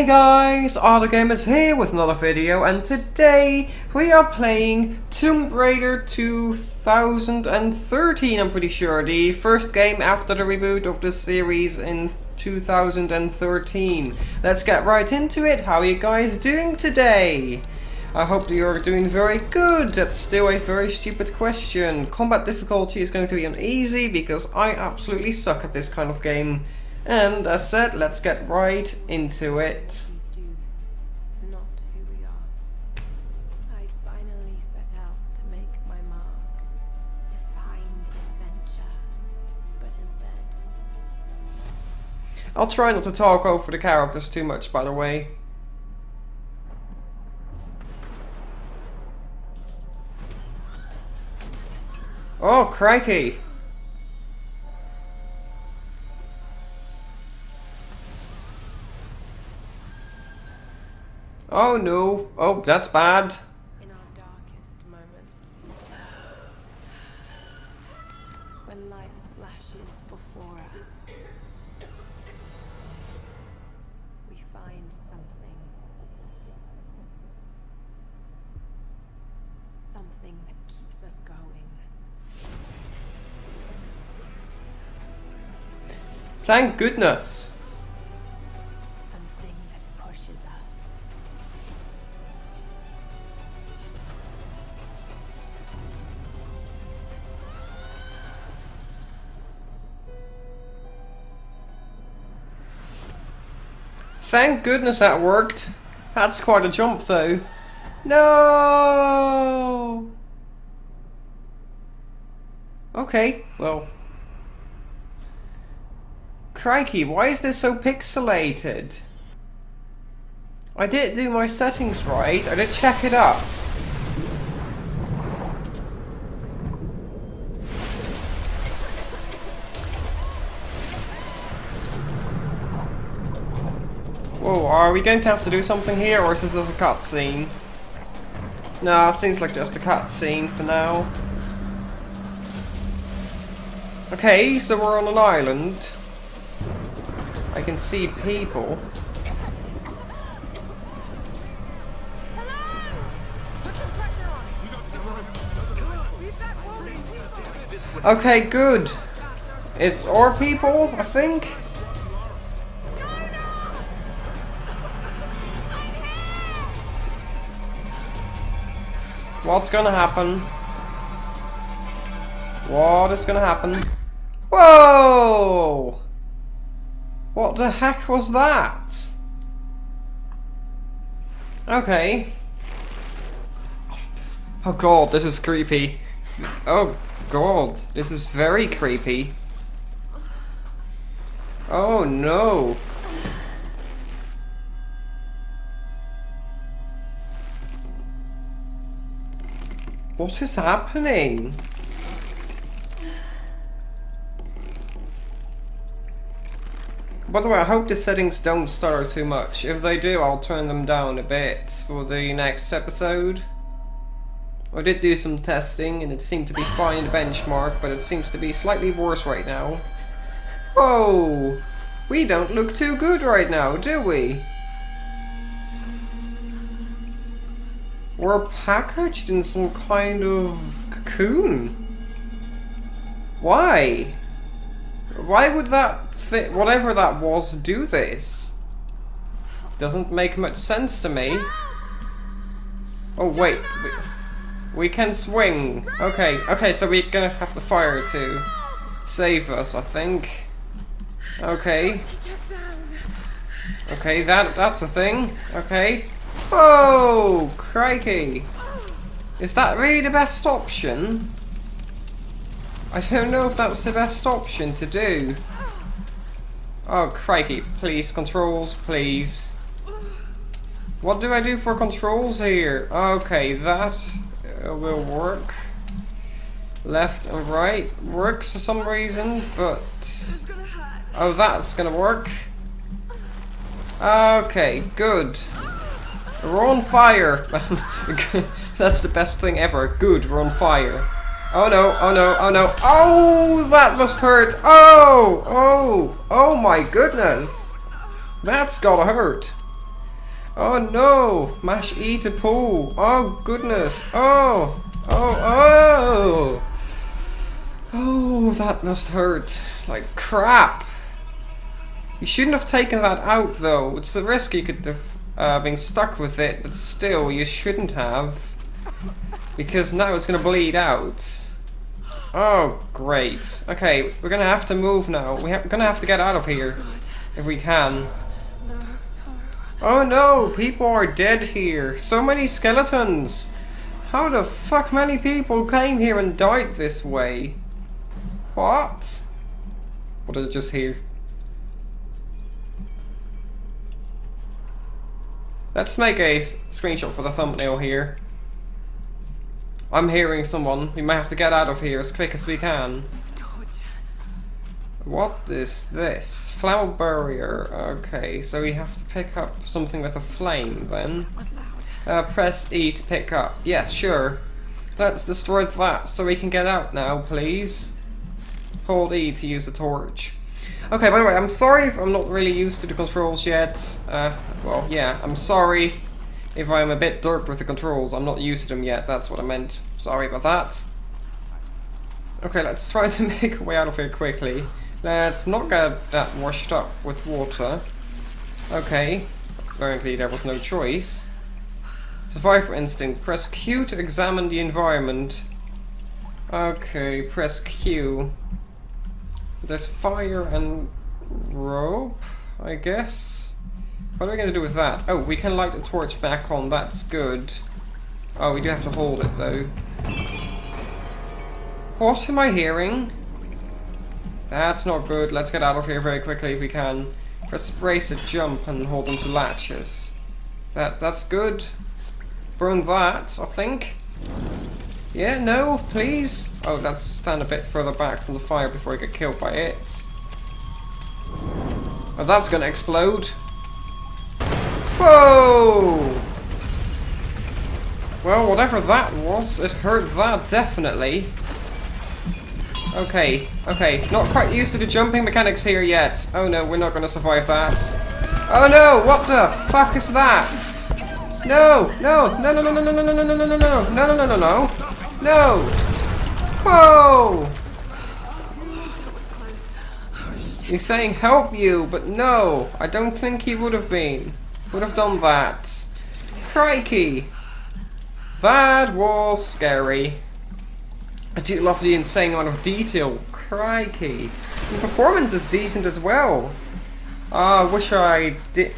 Hey guys, AutoGamerz here with another video and today we are playing Tomb Raider 2013 I'm pretty sure, the first game after the reboot of the series in 2013. Let's get right into it, how are you guys doing today? I hope that you're doing very good. That's still a very stupid question. Combat difficulty is going to be on easy because I absolutely suck at this kind of game. And as said, let's get right into it. do, not who we are. I finally set out to make my mark, to find adventure, but instead, I'll try not to talk over the characters too much, by the way. Oh, crikey! Oh no. Oh, that's bad. in our darkest moments, when life flashes before us, we find something. Something that keeps us going. Thank goodness. Thank goodness that worked. That's quite a jump though. No. Okay, well. Crikey, why is this so pixelated? I did do my settings right. I did check it up. Whoa, are we going to have to do something here, or is this just a cutscene? No, it seems like just a cutscene for now. Okay, so we're on an island. I can see people. Okay, good. It's our people, I think. What's gonna happen? What is gonna happen? Whoa! What the heck was that? Okay. Oh god, this is creepy. Oh god, this is very creepy. Oh no. What is happening? By the way, I hope the settings don't stutter too much. If they do, I'll turn them down a bit for the next episode. I did do some testing and it seemed to be fine benchmark, but it seems to be slightly worse right now. Whoa! We don't look too good right now, do we? We're packaged in some kind of cocoon. Why? Why would that fit, whatever that was, do this? Doesn't make much sense to me. Oh wait, we, we can swing. Okay, okay, so we're gonna have to fire to save us, I think. Okay. Okay, that that's a thing. Okay. Whoa! Crikey! Is that really the best option? I don't know if that's the best option to do. Oh, crikey. Please, controls, please. What do I do for controls here? Okay, that uh, will work. Left and right works for some reason, but... Oh, that's gonna work. Okay, good. We're on fire. That's the best thing ever. Good, we're on fire. Oh no, oh no, oh no. Oh, that must hurt. Oh, oh, oh my goodness. That's gotta hurt. Oh no! Mash E to pull. Oh goodness. Oh. Oh. Oh. Oh, that must hurt. Like crap. You shouldn't have taken that out though. It's a risk you could have uh, been stuck with it, but still, you shouldn't have. Because now it's gonna bleed out. Oh, great. Okay, we're gonna have to move now. We're gonna have to get out of here. If we can. Oh no, people are dead here. So many skeletons. How the fuck many people came here and died this way? What? What did I just hear? Let's make a screenshot for the thumbnail here. I'm hearing someone. We might have to get out of here as quick as we can. What is this? Flower barrier. Okay, so we have to pick up something with a flame then. Uh, press E to pick up. Yeah, sure. Let's destroy that so we can get out now, please. Hold E to use the torch. Okay, by the way, I'm sorry if I'm not really used to the controls yet. Uh, well, yeah, I'm sorry if I'm a bit derp with the controls. I'm not used to them yet, that's what I meant. Sorry about that. Okay, let's try to make our way out of here quickly. Let's not get that washed up with water. Okay, apparently there was no choice. Survivor instinct. Press Q to examine the environment. Okay, press Q. There's fire and rope, I guess. What are we gonna do with that? Oh, we can light a torch back on, that's good. Oh, we do have to hold it though. What am I hearing? That's not good. Let's get out of here very quickly if we can. Press brace to jump and hold onto latches. That that's good. Burn that, I think. Yeah, no, please. Oh, let's stand a bit further back from the fire before I get killed by it. Oh, that's gonna explode. Whoa! Well, whatever that was, it hurt that definitely. Okay, okay, not quite used to the jumping mechanics here yet. Oh no, we're not gonna survive that. Oh no, what the fuck is that? No, no, no, no, no, no, no, no, no, no, no, no, no, no, no, no, no, no. Whoa! He's saying help you, but no, I don't think he would have been. Would have done that. Crikey! That was scary. I do love the insane amount of detail. Crikey. The performance is decent as well. Ah, I wish I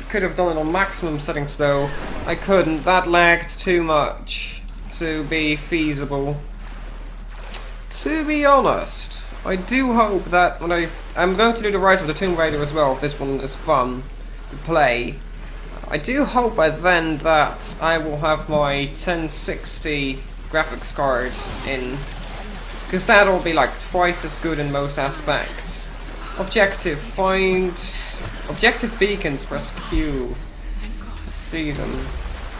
could have done it on maximum settings though. I couldn't. That lagged too much to be feasible. To be honest, I do hope that when I... I'm going to do the Rise of the Tomb Raider as well, if this one is fun to play. I do hope by then that I will have my 1060 graphics card in because that'll be like twice as good in most aspects. Objective, find... Objective beacons, press Q. Them.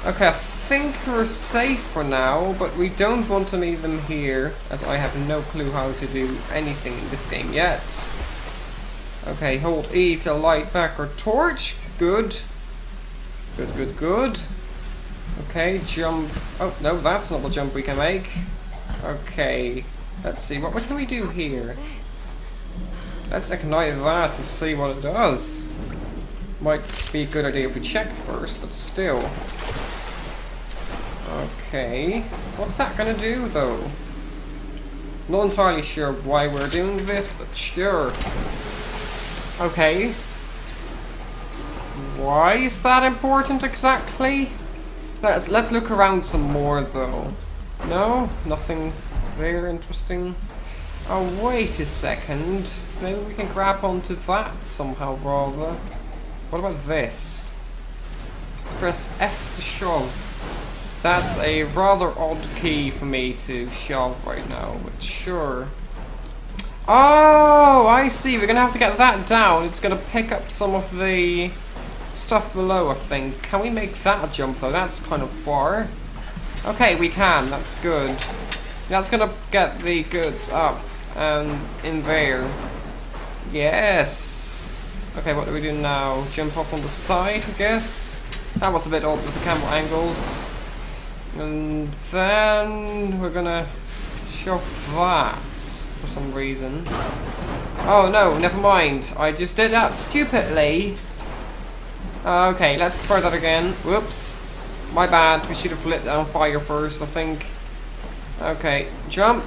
Okay, think we're safe for now, but we don't want to leave them here, as I have no clue how to do anything in this game yet. Okay, hold E to light back our torch. Good. Good, good, good. Okay, jump. Oh, no, that's not the jump we can make. Okay, Let's see, what, what can we do here? Let's ignite that to see what it does. Might be a good idea if we check first, but still. Okay. What's that gonna do, though? Not entirely sure why we're doing this, but sure. Okay. Why is that important exactly? Let's, let's look around some more, though. No? Nothing very interesting. Oh, wait a second. Maybe we can grab onto that somehow, rather. What about this? Press F to shove. That's a rather odd key for me to shove right now, but sure. Oh, I see. We're going to have to get that down. It's going to pick up some of the stuff below, I think. Can we make that a jump, though? That's kind of far. Okay, we can. That's good. That's gonna get the goods up and in there. Yes. Okay, what do we do now? Jump up on the side, I guess? That was a bit odd with the camera angles. And then we're gonna shove that for some reason. Oh no, never mind. I just did that stupidly. Okay, let's try that again. Whoops. My bad. We should have lit on fire first, I think. Okay, jump.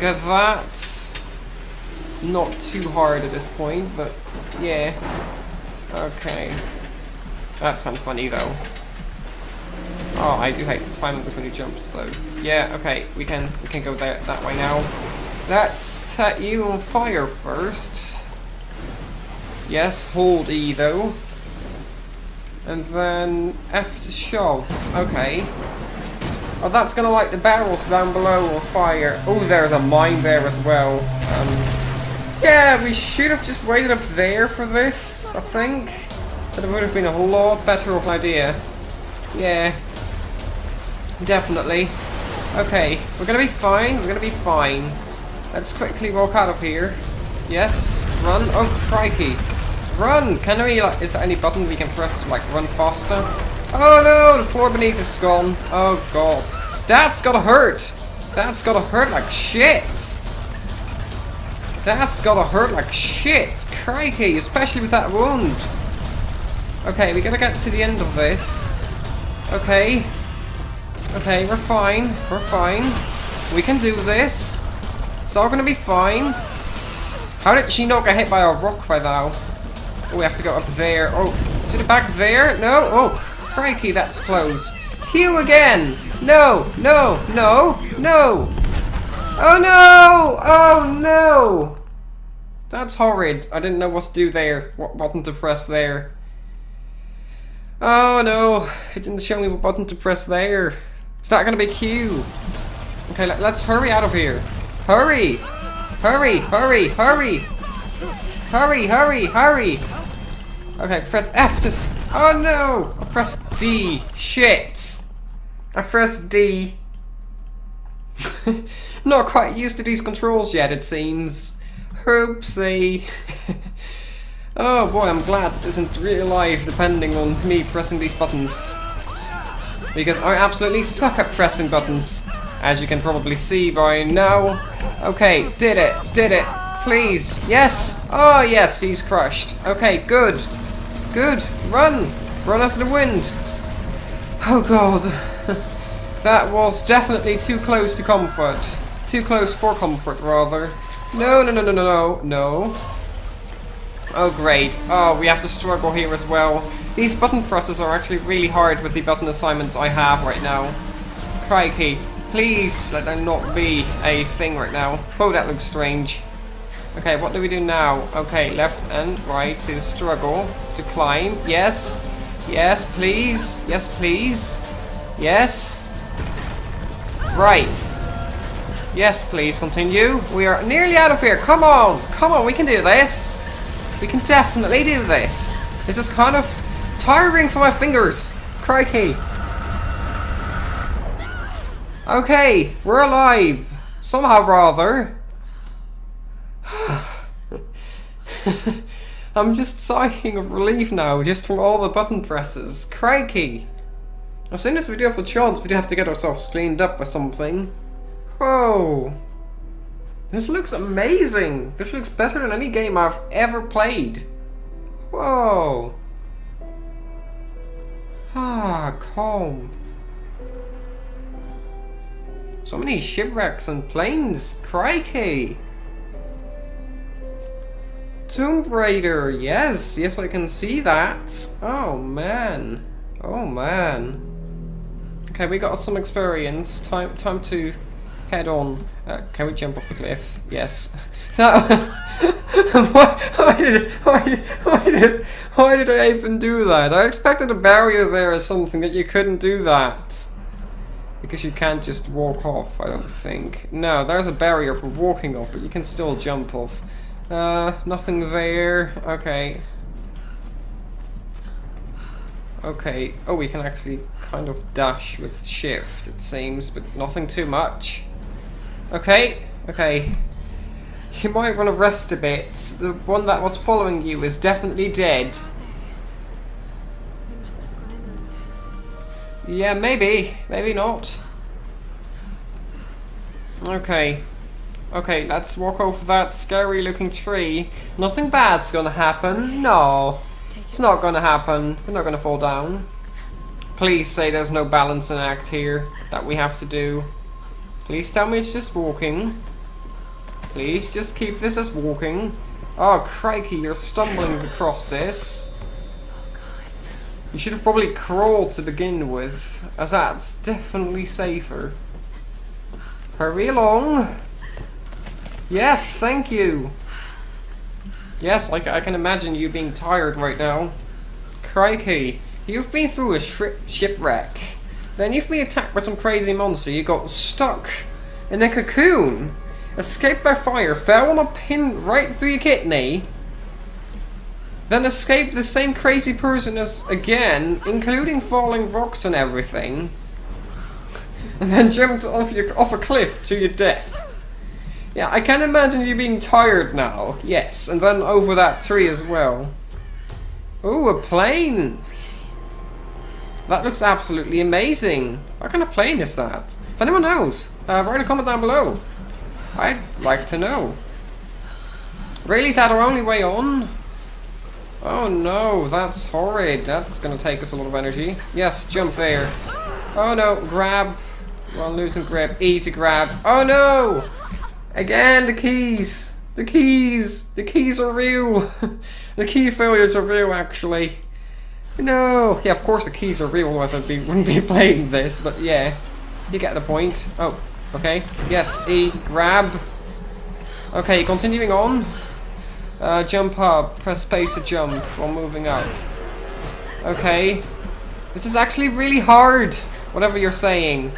Get that. Not too hard at this point, but yeah. Okay. That's kind of funny though. Oh, I do hate the timing when he jumps though. Yeah, okay, we can we can go that that way now. Let's set you on fire first. Yes, hold E though. And then F to shove. Okay. Oh, that's gonna light the barrels down below on fire. Oh, there's a mine there as well. Um, yeah, we should have just waited up there for this, I think. That would have been a lot better of an idea. Yeah. Definitely. Okay, we're gonna be fine, we're gonna be fine. Let's quickly walk out of here. Yes, run. Oh, crikey. Run! Can we, like, is there any button we can press to, like, run faster? Oh no, the floor beneath is gone. Oh god. That's gotta hurt! That's gotta hurt like shit! That's gotta hurt like shit! Crikey, especially with that wound. Okay, we gotta get to the end of this. Okay. Okay, we're fine. We're fine. We can do this. It's all gonna be fine. How did she not get hit by a rock by now? Oh, we have to go up there. Oh, to the back there? No? Oh, crikey, that's close. Hugh again! No, no, no, no! Oh no! Oh no! That's horrid. I didn't know what to do there. What button to press there. Oh no, it didn't show me what button to press there. Is that gonna be Q? Okay, let, us hurry out of here. Hurry! Hurry, hurry, hurry! Hurry, hurry, hurry! Okay, press F to... Oh no! I D. Shit! I pressed D. Not quite used to these controls yet, it seems. Oopsie. oh boy, I'm glad this isn't real life depending on me pressing these buttons. Because I absolutely suck at pressing buttons. As you can probably see by now. Okay, did it, did it. Please, yes. Oh yes, he's crushed. Okay, good. Good, run. Run as the wind. Oh god. that was definitely too close to comfort. Too close for comfort, rather. No, no, no, no, no, no, no. Oh, great. Oh, we have to struggle here as well. These button presses are actually really hard with the button assignments I have right now. Crikey. Please let there not be a thing right now. Oh, that looks strange. Okay, what do we do now? Okay, left and right to struggle. To climb. Yes. Yes, please. Yes, please. Yes. Right. Yes, please, continue. We are nearly out of here. Come on. Come on, we can do this. We can definitely do this. This is kind of tiring for my fingers. Crikey. Okay, we're alive. Somehow rather. I'm just sighing of relief now, just from all the button presses. Crikey! As soon as we do have the chance, we do have to get ourselves cleaned up or something. Whoa! This looks amazing! This looks better than any game I've ever played. Whoa! Ah, calm. So many shipwrecks and planes, crikey! Tomb Raider, yes, yes I can see that. Oh man, oh man. Okay, we got some experience, time time to head on. Uh, can we jump off the cliff? Yes. why, why, did, why, did, why, did, why did I even do that? I expected a barrier there or something that you couldn't do that. Because you can't just walk off, I don't think. No, there's a barrier for walking off, but you can still jump off. Uh, nothing there. Okay. Okay. Oh, we can actually kind of dash with shift, it seems, but nothing too much. Okay. Okay. You might want to rest a bit. The one that was following you is definitely dead. Yeah, maybe. Maybe not. Okay. Okay, let's walk over that scary looking tree. Nothing bad's gonna happen. No. It's not gonna happen. We're not gonna fall down. Please say there's no balancing act here that we have to do. Please tell me it's just walking. Please just keep this as walking. Oh, crikey, you're stumbling across this. You should have probably crawled to begin with, as that's definitely safer. Hurry along. Yes, thank you. Yes, like I can imagine you being tired right now. Crikey, you've been through a shipwreck. Then you've been attacked by some crazy monster. You got stuck in a cocoon. Escaped by fire, fell on a pin right through your kidney. Then escaped the same crazy person as again, including falling rocks and everything. And then jumped off your off a cliff to your death. Yeah, I can imagine you being tired now. Yes, and then over that tree as well. Oh, a plane! That looks absolutely amazing. What kind of plane is that? If anyone knows, uh, write a comment down below. I'd like to know. Really, is that our only way on? Oh no, that's horrid. That's gonna take us a lot of energy. Yes, jump there. Oh no, grab. Well, losing grip. E to grab. Oh no! Again, the keys. The keys. The keys are real. the key failures are real, actually. No. Yeah, of course the keys are real, otherwise I wouldn't be playing this, but yeah. You get the point. Oh, okay. Yes, E, grab. Okay, continuing on. Uh, jump up. Press space to jump while moving up. Okay. This is actually really hard, whatever you're saying.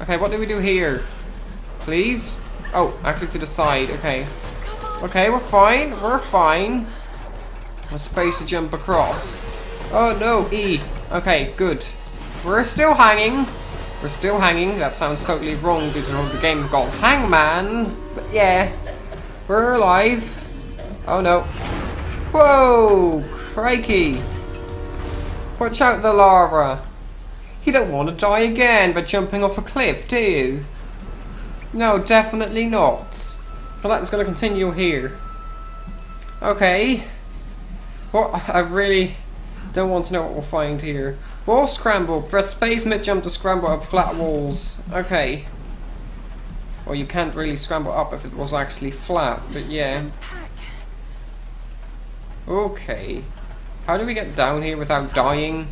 Okay, what do we do here? Please? Oh, actually to the side. Okay. Okay, we're fine. We're fine. A space to jump across. Oh no, E. Okay, good. We're still hanging. We're still hanging. That sounds totally wrong due to the game called Hangman. But yeah, we're alive. Oh no. Whoa! Crikey! Watch out the lava. You don't want to die again by jumping off a cliff, do you? No, definitely not. Well, that's going to continue here. Okay. Well, I really don't want to know what we'll find here. Wall scramble. Press space mid jump to scramble up flat walls. Okay. Well, you can't really scramble up if it was actually flat, but yeah. Okay. How do we get down here without dying?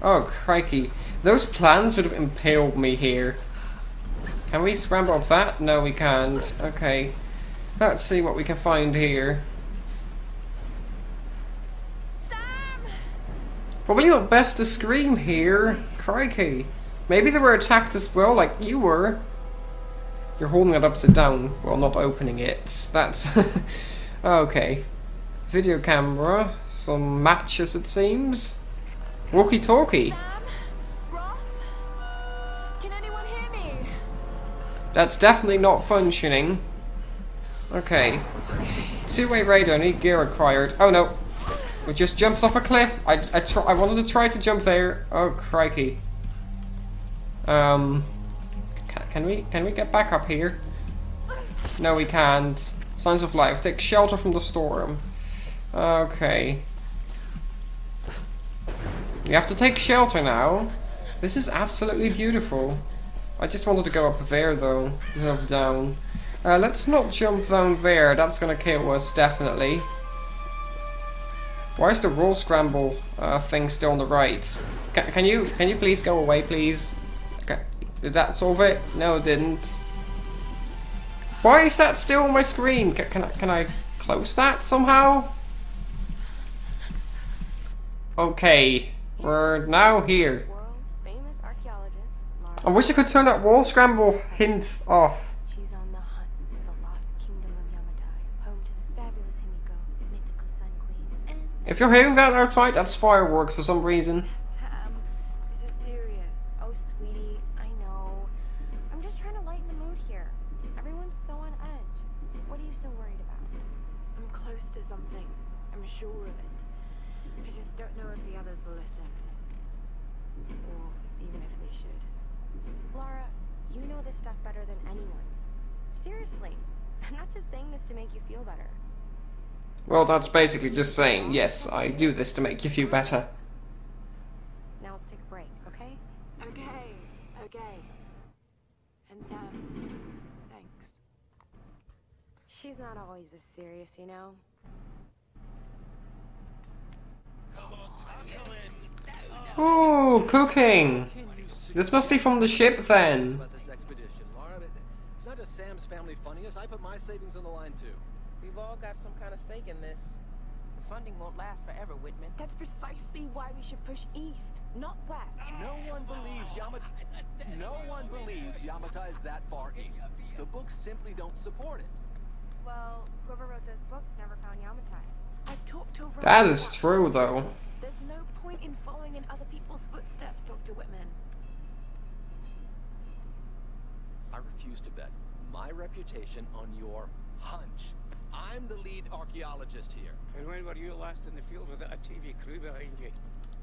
Oh, crikey. Those plans would have impaled me here. Can we scramble up that? No, we can't. Okay. Let's see what we can find here. Probably not best to scream here. Crikey. Maybe they were attacked as well, like you were. You're holding it upside down while not opening it. That's... okay. Video camera. Some matches, it seems. Walkie-talkie. That's definitely not functioning. Okay. Two-way radio, need gear acquired. Oh no, we just jumped off a cliff. I, I, I wanted to try to jump there. Oh, crikey. Um, can, can we can we get back up here? No, we can't. Signs of life. Take shelter from the storm. Okay. We have to take shelter now. This is absolutely beautiful. I just wanted to go up there though, not down. Uh, let's not jump down there. That's gonna kill us, definitely. Why is the wall scramble uh, thing still on the right? Can, can you can you please go away, please? Okay. Did that solve it? No, it didn't. Why is that still on my screen? Can, can I can I close that somehow? Okay, we're now here. I wish I could turn that wall scramble hint off. If you're hearing that outside, that's fireworks for some reason. Sam, um, this is serious. Oh, sweetie, I know. I'm just trying to lighten the mood here. Everyone's so on edge. What are you so worried about? I'm close to something. I'm sure of it. I just don't know if the others will listen. Or even if they should. Lara, you know this stuff better than anyone. Seriously. I'm not just saying this to make you feel better. Well, that's basically just saying, yes, I do this to make you feel better. Now let's take a break, okay? Okay, okay. And Sam, thanks. She's not always this serious, you know? Oh, cooking! This must be from the ship then. about this expedition, Lara. but It's not just Sam's family funding us. I put my savings on the line too. We've all got some kind of stake in this. The funding won't last forever, Whitman. That's precisely why we should push east, not west. No one believes Yamatai. No one believes Yamatai is that far east. The books simply don't support it. Well, whoever wrote those books never found Yamatai. I've talked to a That variety is of true, though. There's no point in following in other people's footsteps, Dr. Whitman. I refuse to bet my reputation on your hunch. I'm the lead archaeologist here. And when were you last in the field without a TV crew behind you?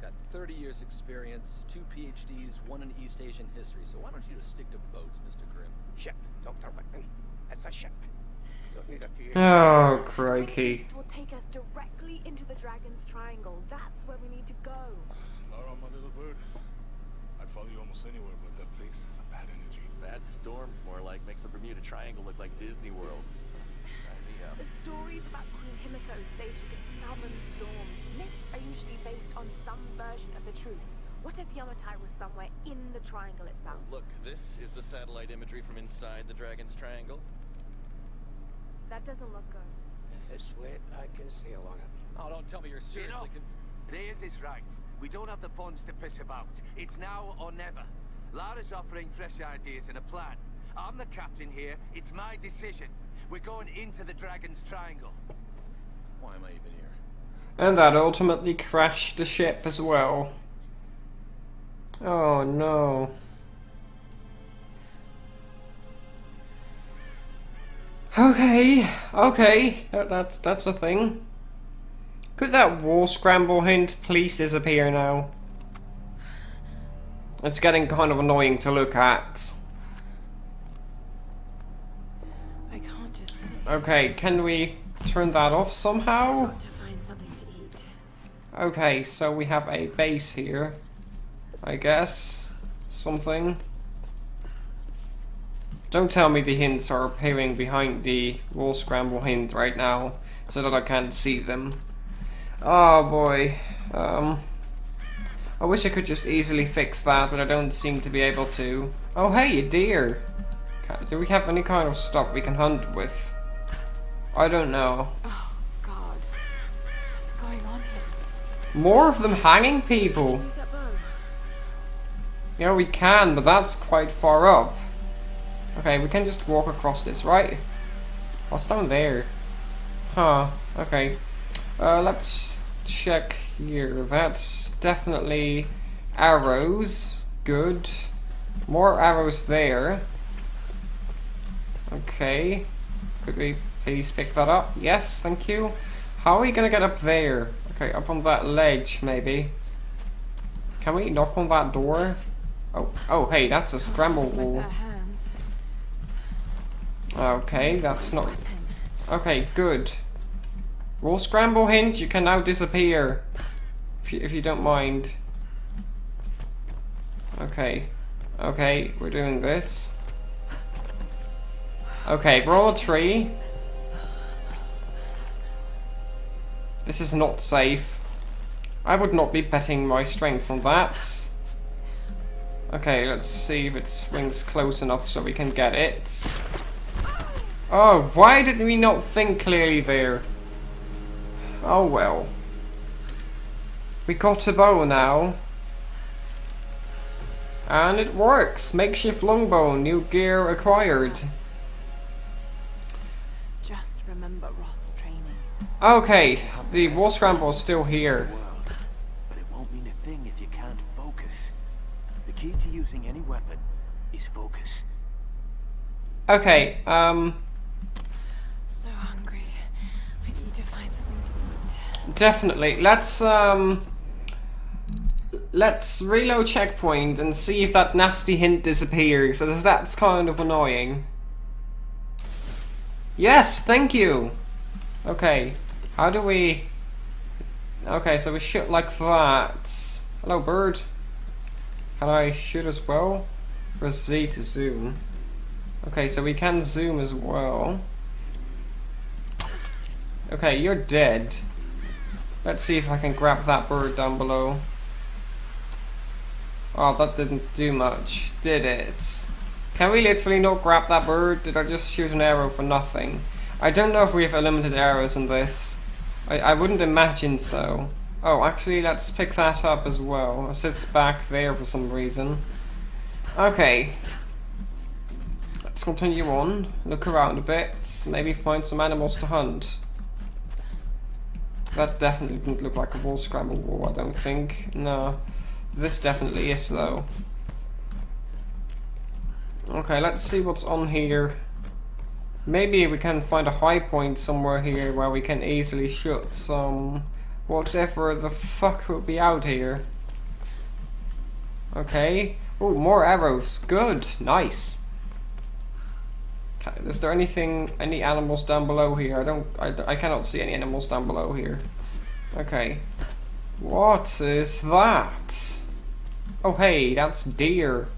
Got 30 years experience, two PhDs, one in East Asian history. So why don't you just stick to boats, Mr. Grim? Ship, Dr. Whitman. It's a ship. Don't need a PhD. Oh, Going crikey. east will take us directly into the Dragon's Triangle. That's where we need to go. Lara, my little bird. I'd follow you almost anywhere, but that place is a bad energy. Bad storms, more like, makes the Bermuda Triangle look like Disney World. Sign. The stories about Queen Himiko say she can summon storms. Myths are usually based on some version of the truth. What if Yamatai was somewhere in the triangle itself? Look, this is the satellite imagery from inside the Dragon's Triangle. That doesn't look good. If it's wet, I can sail on it. Oh, don't tell me you're seriously Enough. cons- Reyes is right. We don't have the funds to piss about. It's now or never. Lara's offering fresh ideas and a plan. I'm the captain here. It's my decision. We're going into the Dragon's Triangle. Why am I even here? And that ultimately crashed the ship as well. Oh no. Okay, okay, that, that's that's a thing. Could that wall scramble hint please disappear now? It's getting kind of annoying to look at. I can't just sit. Okay, can we turn that off somehow? To find something to eat. Okay, so we have a base here. I guess. Something. Don't tell me the hints are appearing behind the wall scramble hint right now, so that I can't see them. Oh boy. Um, I wish I could just easily fix that, but I don't seem to be able to. Oh hey, a deer! Do we have any kind of stuff we can hunt with? I don't know. Oh, God. What's going on here? More of them hanging people! Use that bow. Yeah, we can, but that's quite far up. Okay, we can just walk across this, right? What's down there? Huh, okay. Uh, let's check here. That's definitely arrows. Good. More arrows there. Okay. Could we please pick that up? Yes, thank you. How are we gonna get up there? Okay, up on that ledge, maybe. Can we knock on that door? Oh, oh, hey, that's a scramble wall. Okay, that's not. Okay, good. Wall scramble hint, you can now disappear. If you, if you don't mind. Okay. Okay, we're doing this. Okay, roll a tree. This is not safe. I would not be betting my strength on that. Okay, let's see if it swings close enough so we can get it. Oh, why did we not think clearly there? Oh well. We got a bow now. And it works! Makeshift longbow, new gear acquired. Just remember training. Okay, the wall scramble is still here. But it won't mean a thing if you can't focus. The key to using any weapon is focus. Okay, um, So hungry. I need to find something to eat. definitely. Let's, um, let's reload checkpoint and see if that nasty hint disappears. So that's kind of annoying. Yes, thank you. Okay, how do we... Okay, so we shoot like that. Hello, bird. Can I shoot as well? Press Z to zoom. Okay, so we can zoom as well. Okay, you're dead. Let's see if I can grab that bird down below. Oh, that didn't do much, did it? Can we literally not grab that bird? Did I just shoot an arrow for nothing? I don't know if we have unlimited arrows in this. I, I wouldn't imagine so. Oh, actually, let's pick that up as well. It sits back there for some reason. Okay. Let's continue on. Look around a bit. Maybe find some animals to hunt. That definitely didn't look like a wall scramble wall, I don't think. No. This definitely is, though. Okay, let's see what's on here. Maybe we can find a high point somewhere here where we can easily shoot some whatever the fuck will be out here. Okay. Oh, more arrows. Good. Nice. Is there anything, any animals down below here? I don't, I, I cannot see any animals down below here. Okay. What is that? Oh hey, that's deer.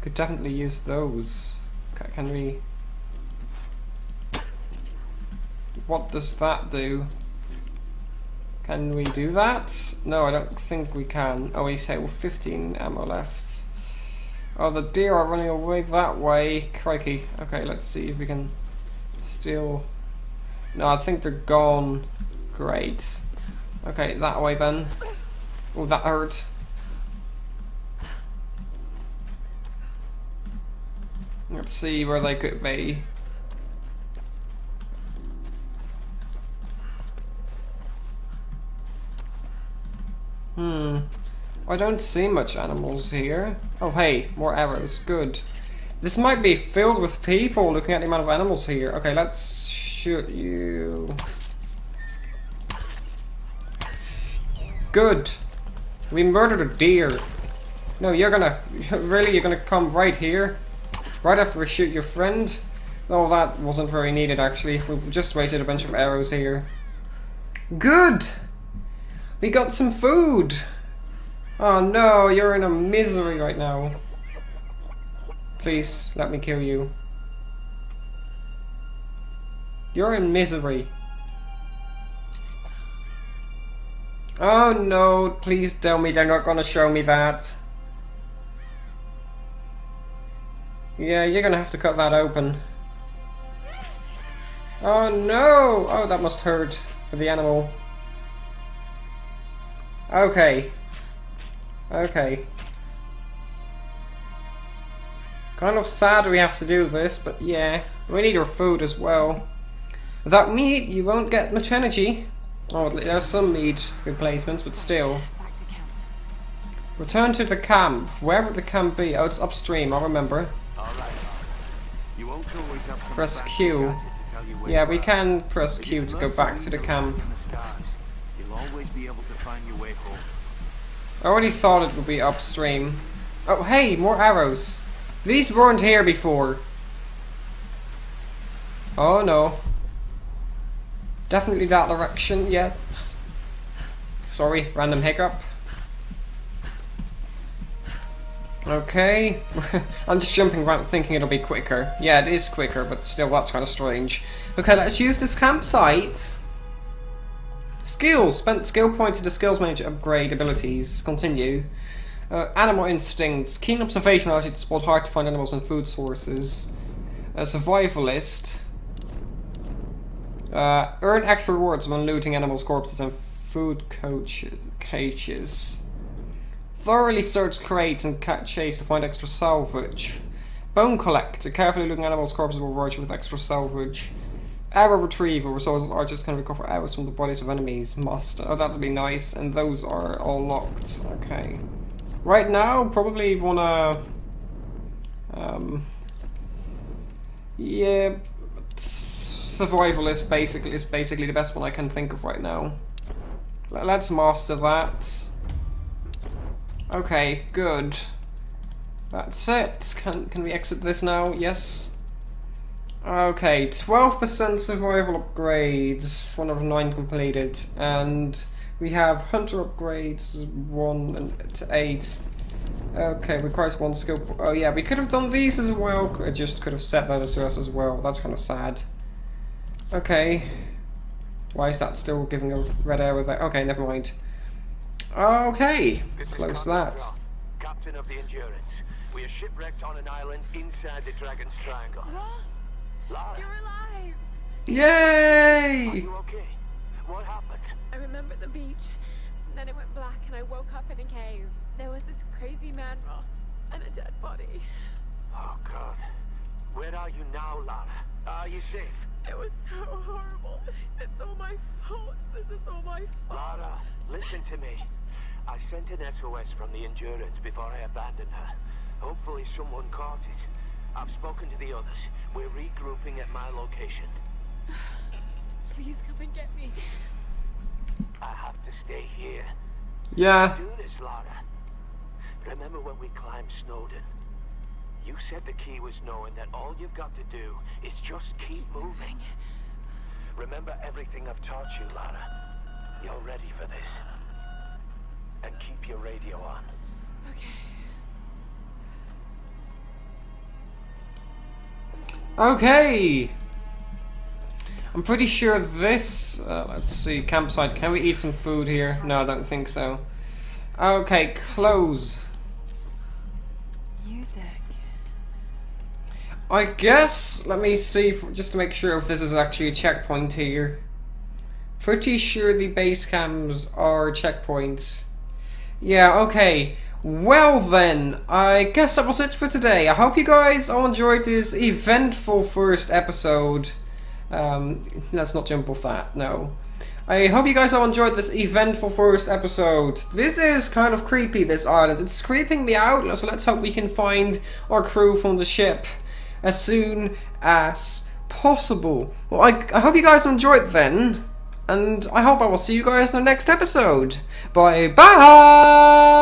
Could definitely use those. Can we... What does that do? Can we do that? No, I don't think we can. Oh, we say well, 15 ammo left. Oh, the deer are running away that way. Crikey. Okay, let's see if we can still... No, I think they're gone. Great. Okay, that way then. Oh, that hurt. Let's see where they could be. Hmm. I don't see much animals here. Oh hey, more arrows. Good. This might be filled with people looking at the amount of animals here. Okay, let's shoot you. Good. We murdered a deer. No, you're gonna... Really, you're gonna come right here? Right after we shoot your friend? Oh, that wasn't very needed, actually. We just wasted a bunch of arrows here. Good! We got some food! Oh no, you're in a misery right now. Please, let me kill you. You're in misery. Oh no, please tell me they're not gonna show me that. Yeah, you're gonna have to cut that open. Oh no! Oh, that must hurt for the animal. Okay. Okay. Kind of sad we have to do this, but yeah. We need our food as well. Without meat, you won't get much energy. Oh, there's some meat replacements, but still. Return to the camp. Where would the camp be? Oh, it's upstream, I remember. Press Q. Yeah, we can press Q to go back to the camp. I already thought it would be upstream. Oh, hey, more arrows. These weren't here before. Oh no. Definitely that direction, yeah. Sorry, random hiccup. Okay, I'm just jumping around thinking it'll be quicker. Yeah, it is quicker, but still that's kind of strange. Okay, let's use this campsite. Skills. Spent skill points to the skills manager upgrade abilities. Continue. Uh, animal instincts. Keen observation allows you to spot hard to find animals and food sources. A survivalist. Uh, earn extra rewards when looting animals' corpses and food coach cages. Thoroughly search crates and cat chase to find extra salvage. Bone collector. Carefully looking animals' corpses will reward you with extra salvage. Arrow retrieval. Resources archers can recover arrows from the bodies of enemies. Master. Oh, that'd be nice. And those are all locked. Okay. Right now, probably wanna... Um... Yeah survivalist basically is basically the best one I can think of right now. Let's master that. Okay, good. That's it. Can, can we exit this now? Yes. Okay, 12% survival upgrades, one of nine completed, and we have hunter upgrades, one and to eight. Okay, requires one skill. Oh yeah, we could have done these as well. I just could have set that as us as well. That's kind of sad. Okay. Why is that still giving a red arrow there? Okay, never mind. Okay, This close Commander that. Shaw, Captain of the Endurance. We are shipwrecked on an island inside the Dragon's Triangle. Roth, Lara, you're alive! are you okay? What happened? I remember the beach. Then it went black and I woke up in a cave. There was this crazy man, Roth, and a dead body. Oh, God. Where are you now, Lara? Are you safe? It was so horrible. It's all my fault. This is all my fault. Lara, listen to me. I sent an SOS from the Endurance before I abandoned her. Hopefully someone caught it. I've spoken to the others. We're regrouping at my location. Please come and get me. I have to stay here. Yeah. Do this, Lara. Remember when we climbed Snowdon? You said the key was knowing that all you've got to do is just keep moving. Remember everything I've taught you, Lara. You're ready for this. And keep your radio on. Okay. I'm pretty sure this. Uh, let's see, campsite. Can we eat some food here? No, I don't think so. Okay, close. Music. I guess. Let me see, if, just to make sure if this is actually a checkpoint here. Pretty sure the base camps are checkpoints. Yeah, okay. Well then, I guess that was it for today. I hope you guys all enjoyed this eventful first episode. Um, let's not jump off that, no. I hope you guys all enjoyed this eventful first episode. This is kind of creepy, this island. It's creeping me out, so let's hope we can find our crew from the ship as soon as possible. Well, I, I hope you guys enjoyed then, and I hope I will see you guys in the next episode. Bye bye!